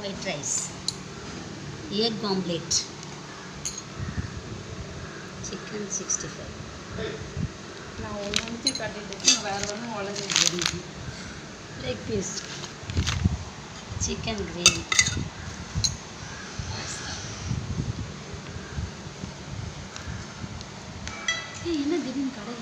white rice egg omelette chicken sixty five நான் ஒன்று வந்து கட்டிட்டு வேறு ஒன்றும் உலகம் லெக் பீஸ் சிக்கன் கிரேவி என்ன திடீர்னு கடை